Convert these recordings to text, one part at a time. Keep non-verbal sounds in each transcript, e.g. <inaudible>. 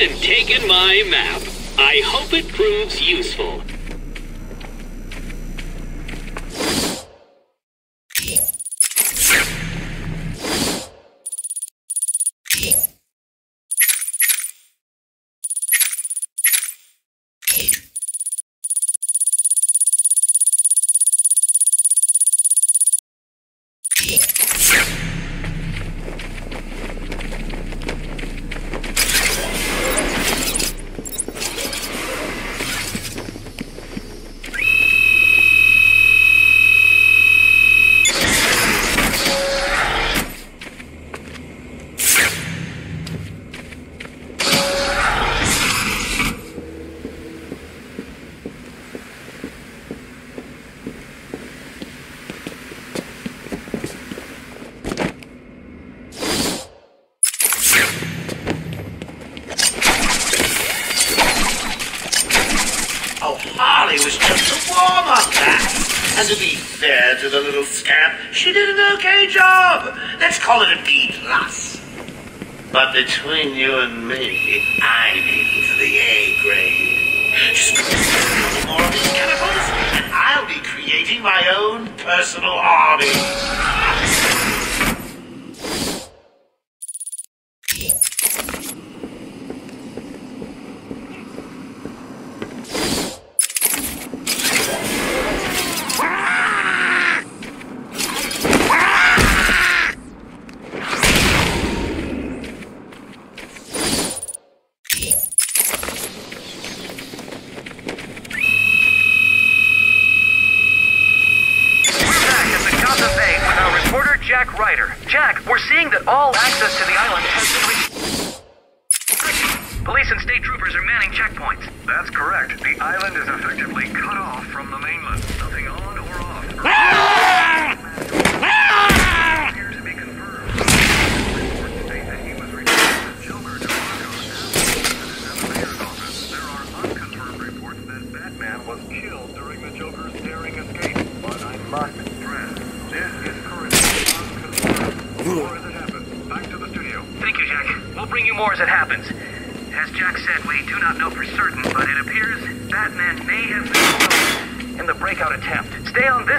and taken my map. I hope it proves useful. Yeah. <laughs> between you and me, I need to the A grade. Just more of these chemicals, and I'll be creating my own personal army.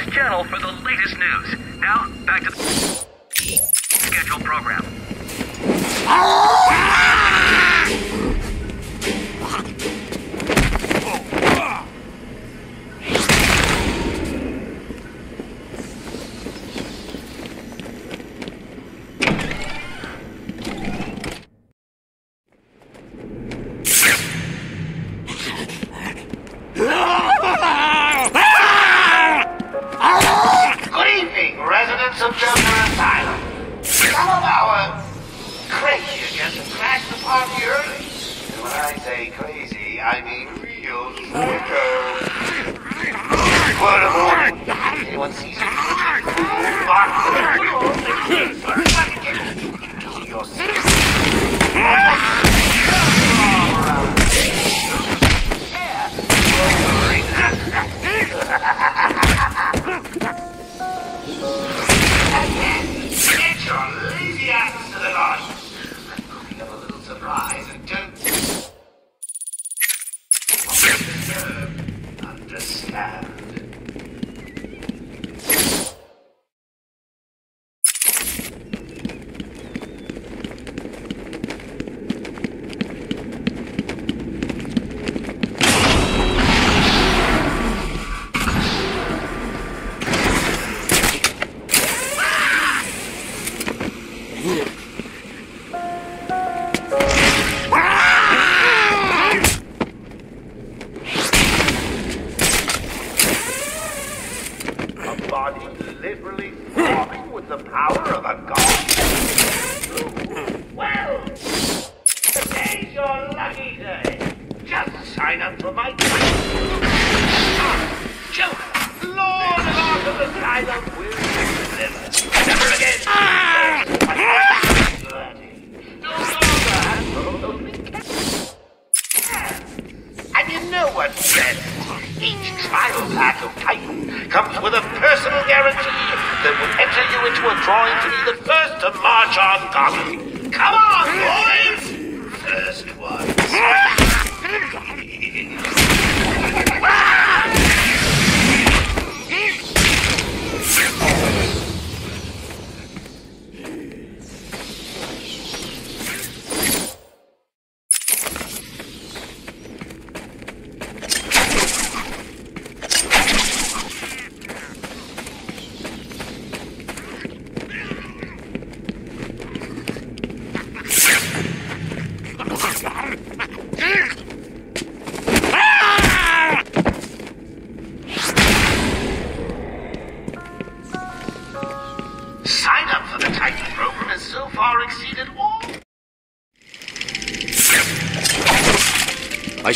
this channel for the latest news. Now, back to the scheduled program.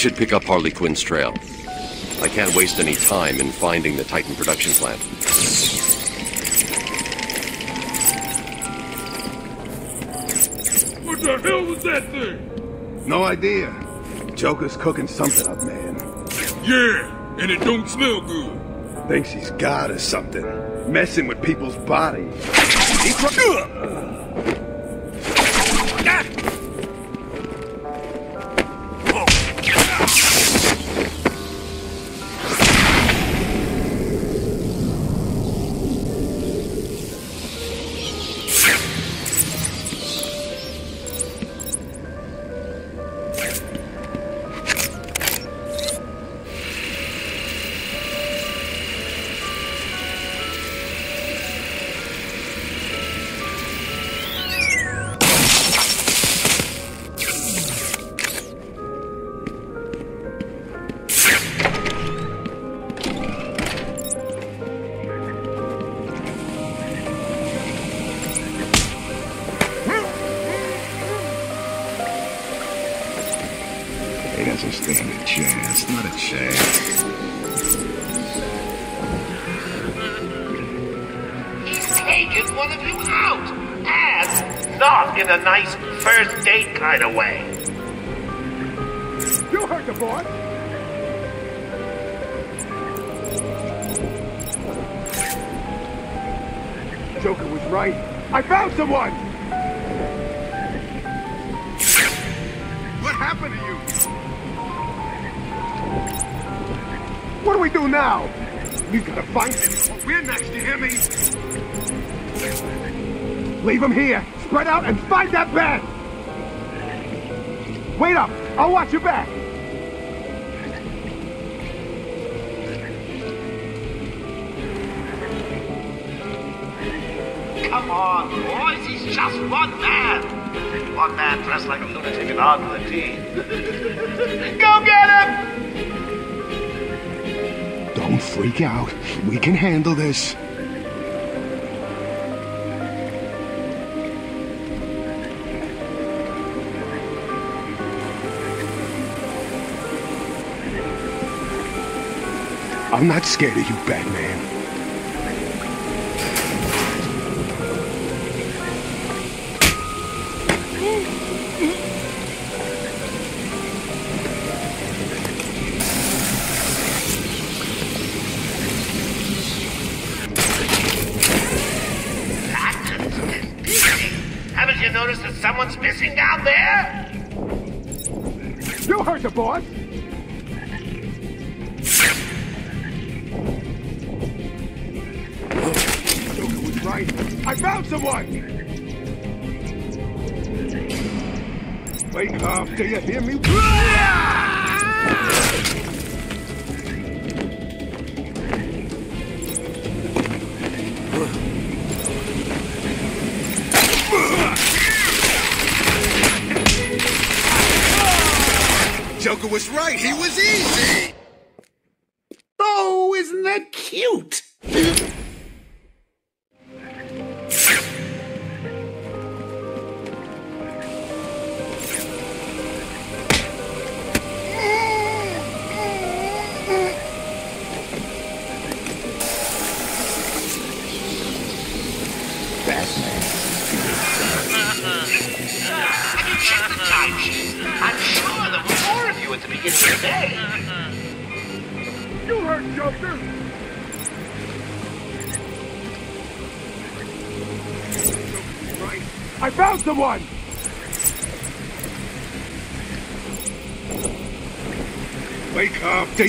Should pick up Harley Quinn's trail. I can't waste any time in finding the Titan production plant. What the hell was that thing? No idea. Joker's cooking something up, man. Yeah, and it don't smell good. Thinks he's God or something. Messing with people's bodies. He a nice first date kind of way. You heard the boy. Joker was right. I found someone! What happened to you? What do we do now? We've gotta find him. We're next to him. Leave him here. Spread out and find that bed. Wait up. I'll watch your back. Come on, boys, he's just one man. One man dressed like a lunatic and armed with a team. Go get him! Don't freak out. We can handle this. I'm not scared of you, Batman. I found someone. Wake up! Do you hear me? Joker was right. He was easy.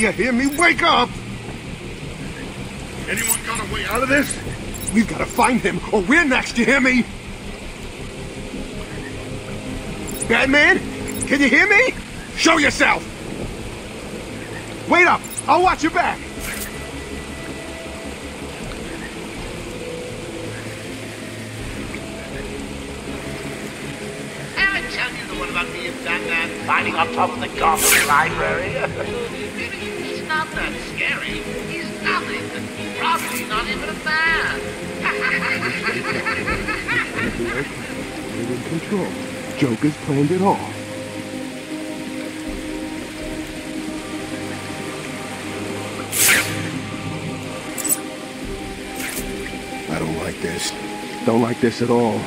You hear me? Wake up! Anyone got a way out of this? We've got to find him, or we're next. You hear me? Batman, can you hear me? Show yourself! Wait up! I'll watch your back! Did I tell you the one about me and Batman fighting on top of the Gotham Library? <laughs> <laughs> Not that scary. He's nothing. Probably not even a man. In <laughs> control. Joker's planned it all. I don't like this. Don't like this at all.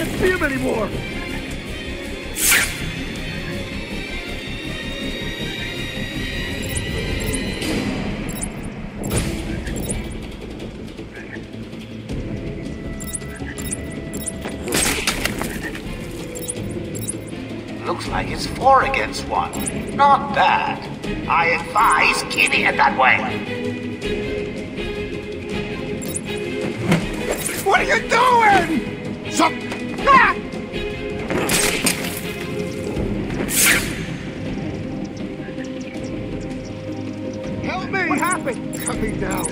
Can't see him anymore! Looks like it's four against one. Not bad. I advise keeping it that way. What are you doing? Ah! Help me! What happened? Cut me down.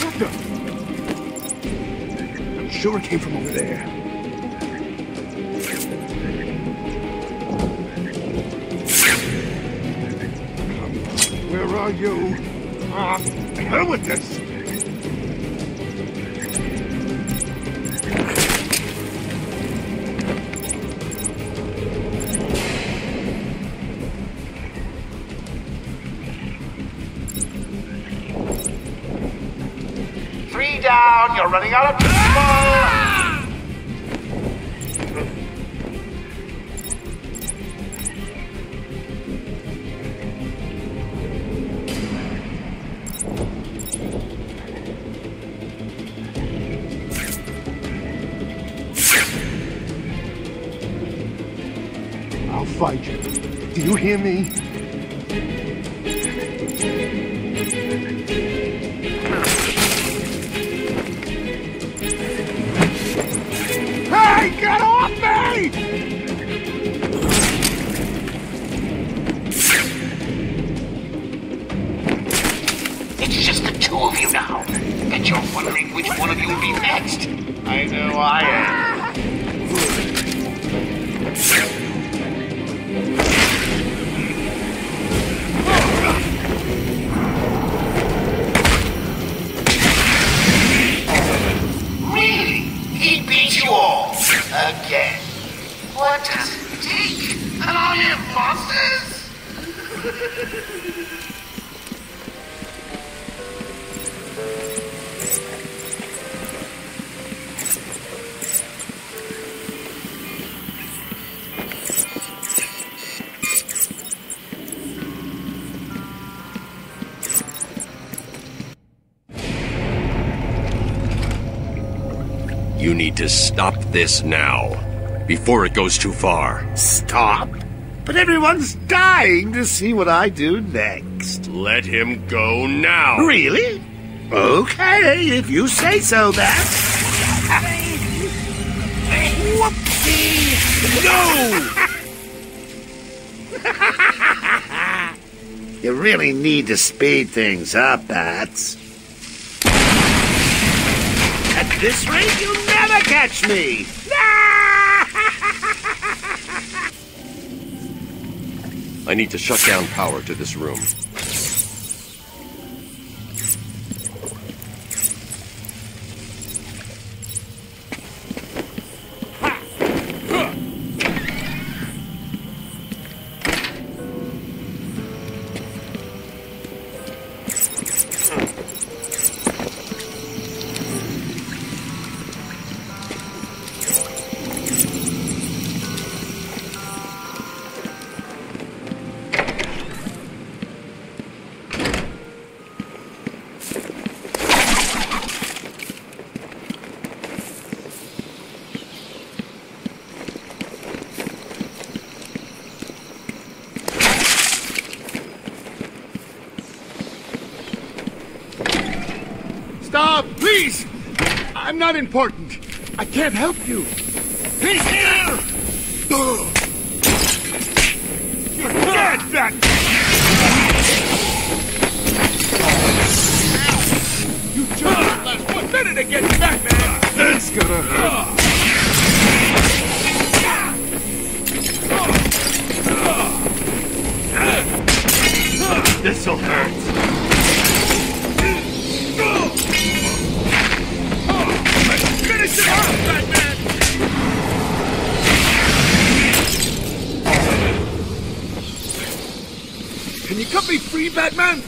What the? I'm sure it came from over there. Where are you? Ah, hell with this! Down. You're running out of people. You need to stop this now, before it goes too far. Stop? But everyone's dying to see what I do next. Let him go now. Really? Okay, if you say so, then. Whoopsie! No! <laughs> you really need to speed things up, Bats. At this rate, you'll catch me! <laughs> I need to shut down power to this room. I'm not important. I can't help you. He's here! You're dead, Batman! You just one minute against Batman! That's gonna hurt. This'll hurt. Can you cut me free, Batman?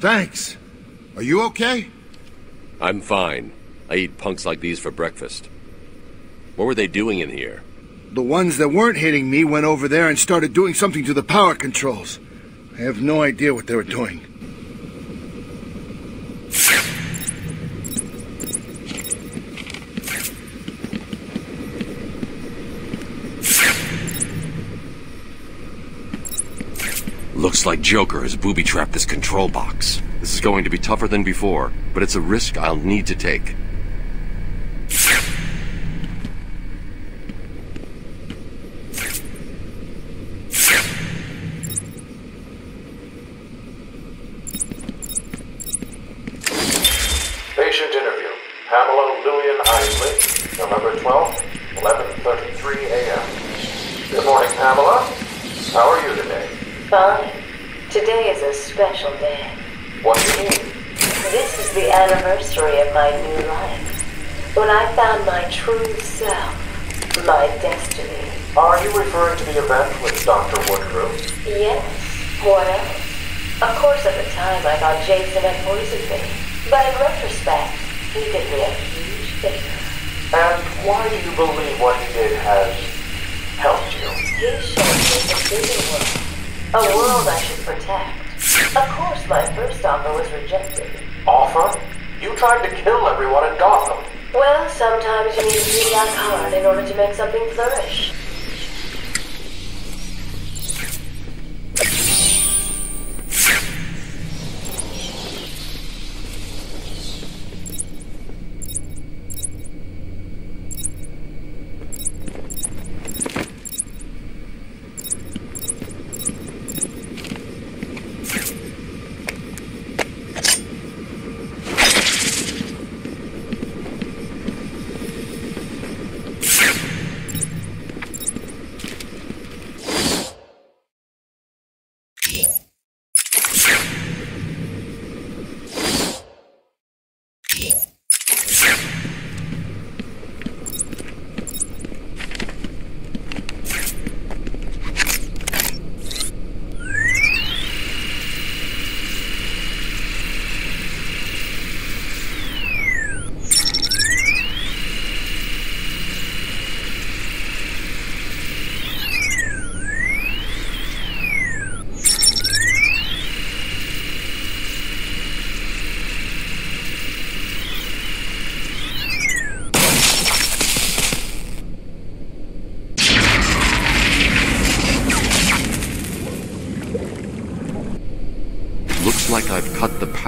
Thanks. Are you okay? I'm fine. I eat punks like these for breakfast. What were they doing in here? The ones that weren't hitting me went over there and started doing something to the power controls. I have no idea what they were doing. Looks like Joker has booby-trapped this control box. This is going to be tougher than before, but it's a risk I'll need to take. Patient interview. Pamela Lillian Isley, November 12th, 11.33 a.m. Good morning, Pamela. How are you today? Fine. Today is a special day. What do you mean? This is the anniversary of my new life. When I found my true self, my destiny. Are you referring to the event with Yes. What else? Of course, at the time I thought Jason had poisoned me. But in retrospect, he did me a huge favor. And why do you believe what he did has helped you? He showed me the bigger world. A world I should protect. Of course, my first offer was rejected. Offer? You tried to kill everyone in Gotham. Well, sometimes you need to be that hard in order to make something flourish.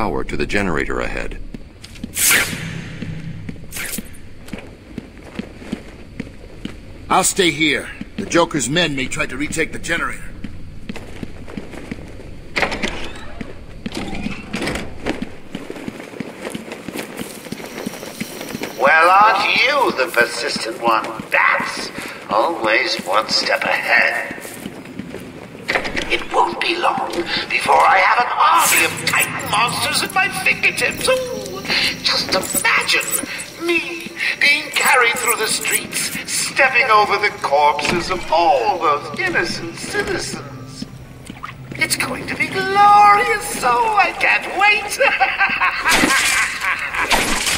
Power to the generator ahead. I'll stay here. The Joker's men may try to retake the generator. Well, aren't you the persistent one, Bats? Always one step ahead. It won't be long before I have an army of Titan monsters at my fingertips. Ooh, just imagine me being carried through the streets, stepping over the corpses of all those innocent citizens. It's going to be glorious, so I can't wait. <laughs>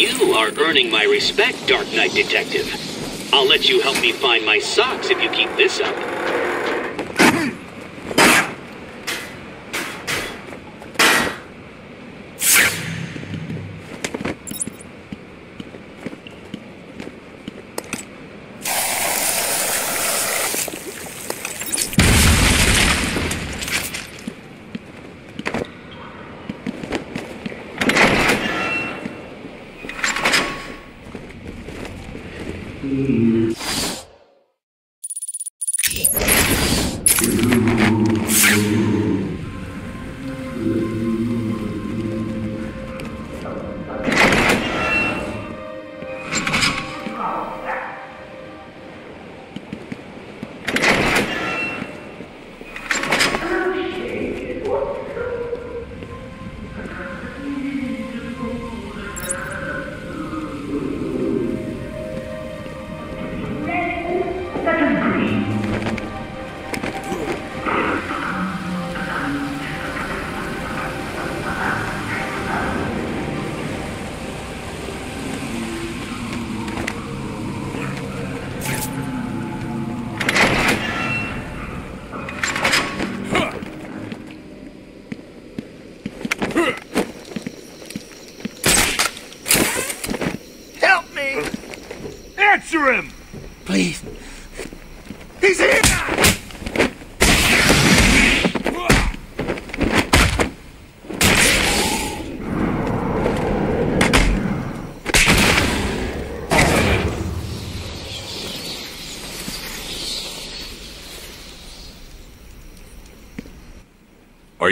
You are earning my respect, Dark Knight Detective. I'll let you help me find my socks if you keep this up.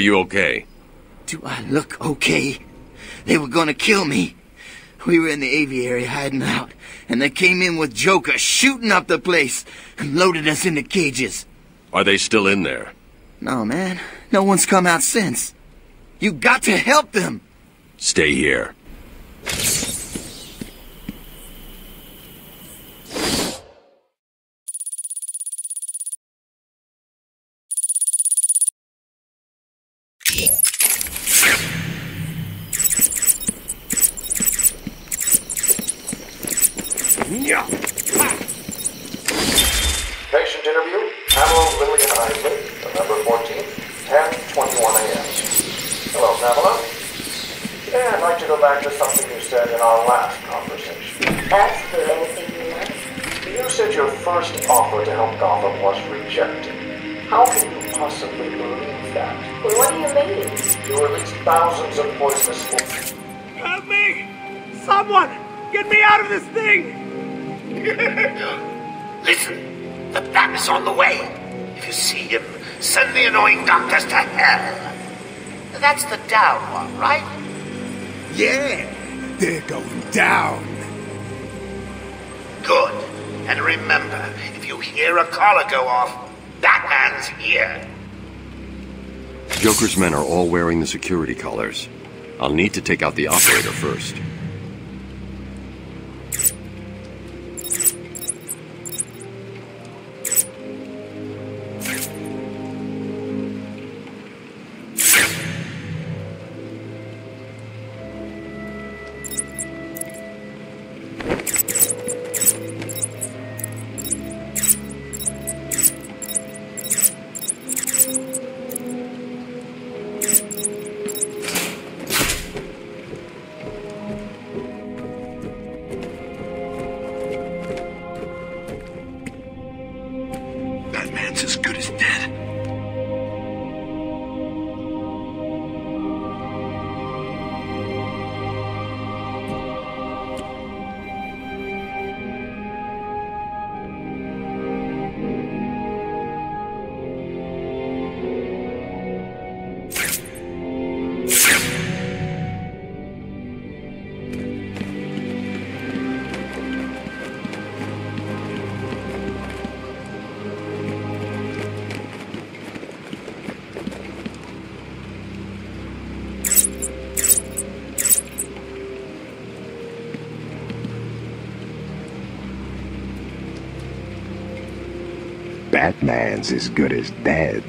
You okay? Do I look okay? They were gonna kill me. We were in the aviary hiding out, and they came in with Joker shooting up the place and loaded us into cages. Are they still in there? No, man. No one's come out since. You got to help them. Stay here. Patient interview, Pamela Lillian Isley, November 14th, 10:21 a.m. Hello, Pamela. Today I'd like to go back to something you said in our last conversation. Ask for anything you like. You said your first offer to help Gotham was rejected. How can you possibly believe that? What do you mean? You released thousands of poisonous bullets. Help me! Someone! Get me out of this thing! Listen, the bat is on the way. If you see him, send the annoying doctors to hell. That's the down one, right? Yeah, they're going down. Good. And remember, if you hear a collar go off, Batman's here. Joker's men are all wearing the security collars. I'll need to take out the operator first. Batman's as good as dead.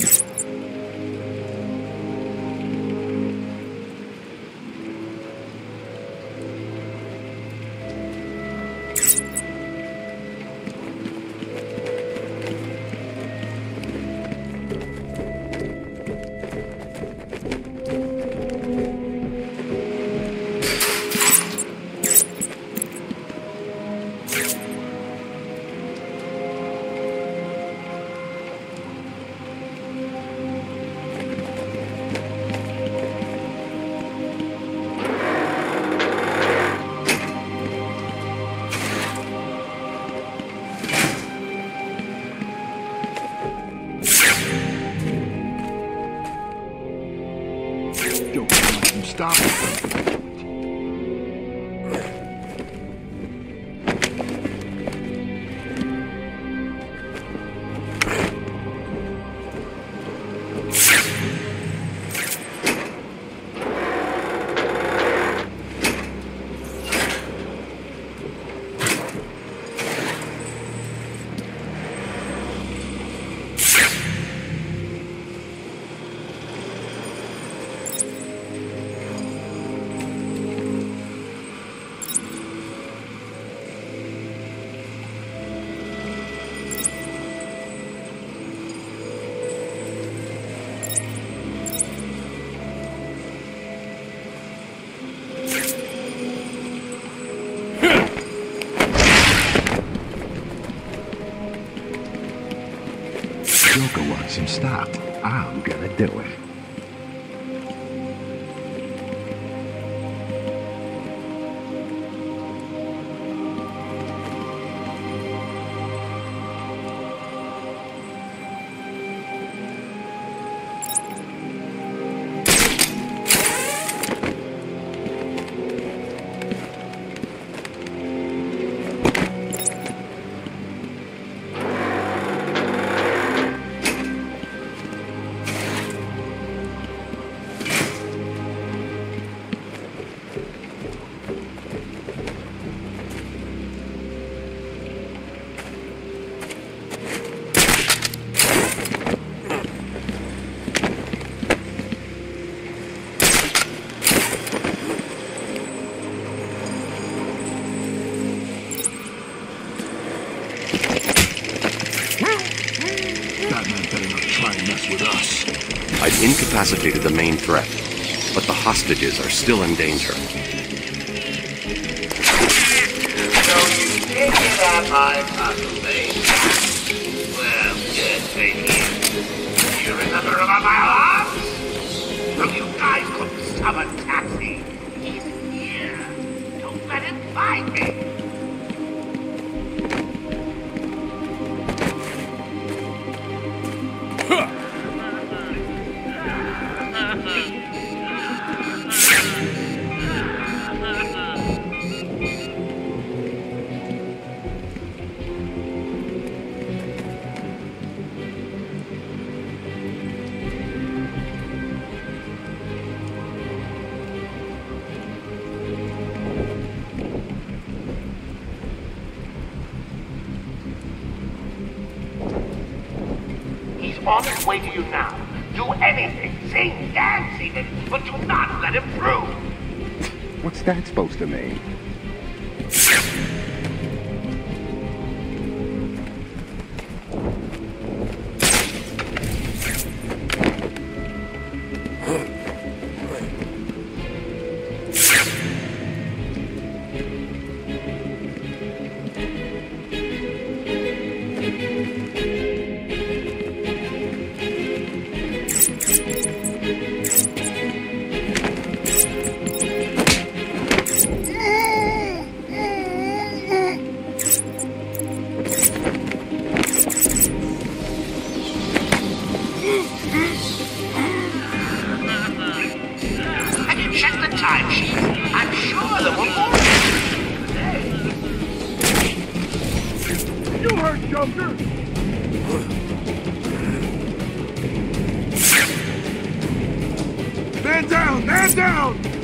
Stop. Incapacitated the main threat, but the hostages are still in danger. So you What's that supposed to mean? You checked? I'm sure there were more today. You heard Joker! Man down! Man down!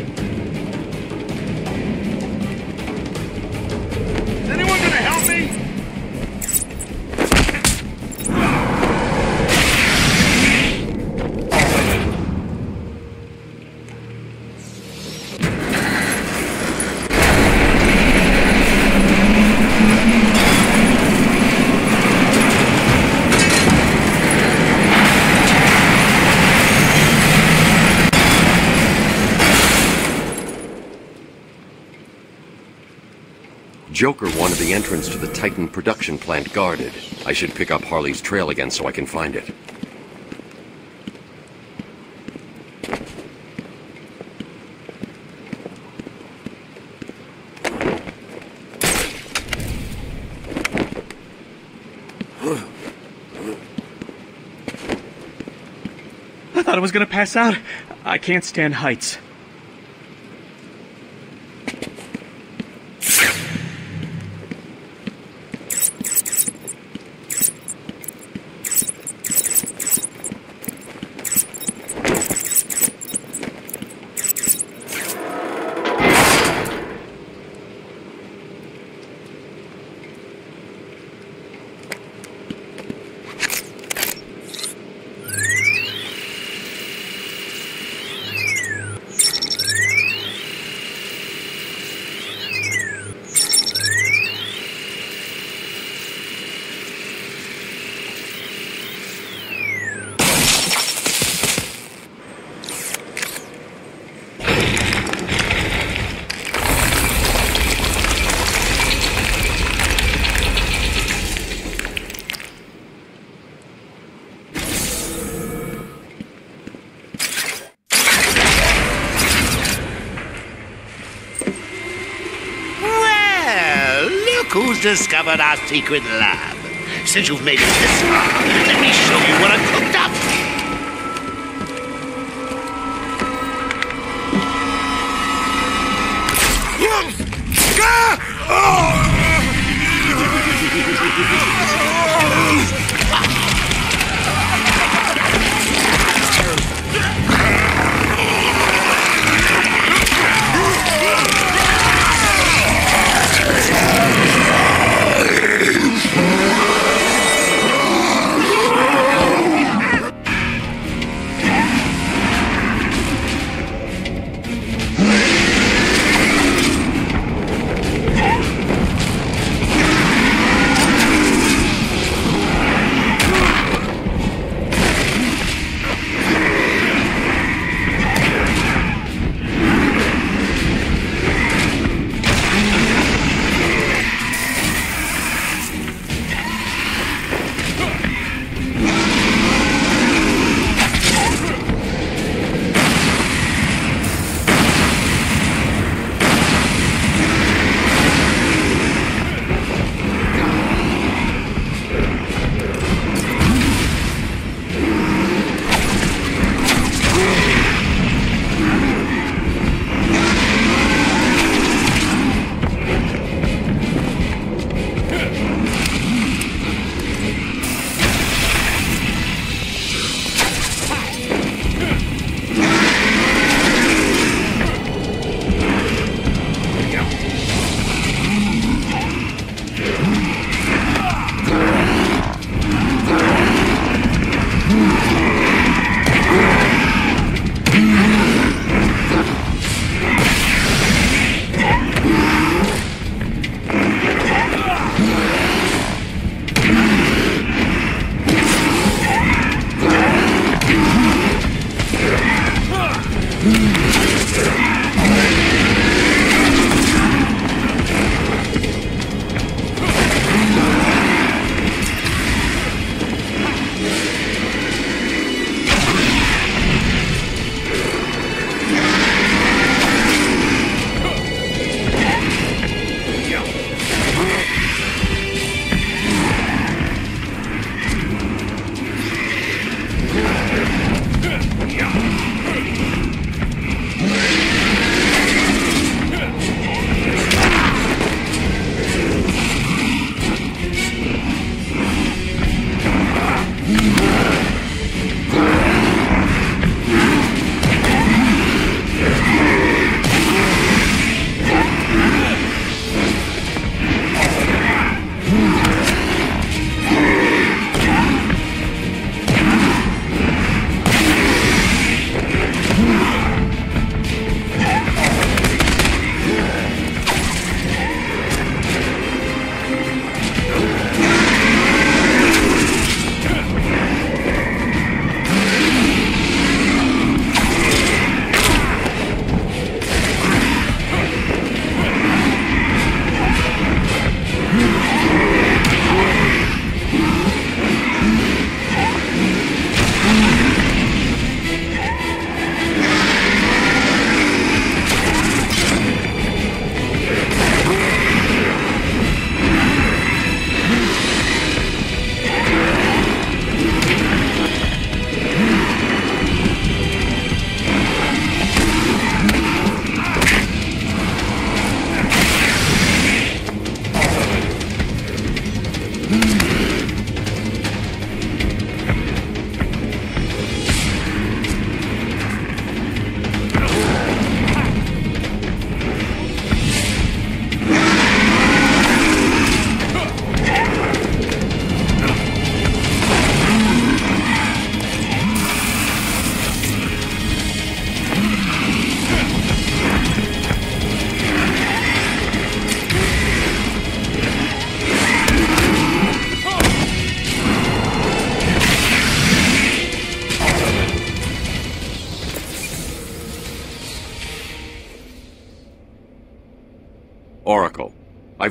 Joker wanted the entrance to the Titan production plant guarded. I should pick up Harley's trail again so I can find it. I thought I was gonna pass out. I can't stand heights. discovered our secret lab. Since you've made it this far, let me show you what I've cooked up. Oh!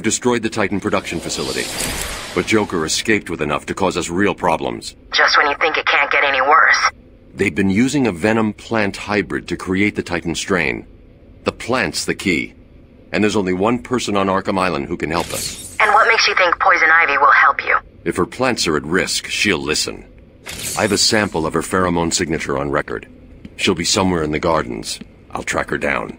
Destroyed the Titan production facility. But Joker escaped with enough to cause us real problems. Just when you think it can't get any worse. They've been using a venom plant hybrid to create the Titan strain. The plant's the key. And there's only one person on Arkham Island who can help us. And what makes you think Poison Ivy will help you? If her plants are at risk, she'll listen. I have a sample of her pheromone signature on record. She'll be somewhere in the gardens. I'll track her down.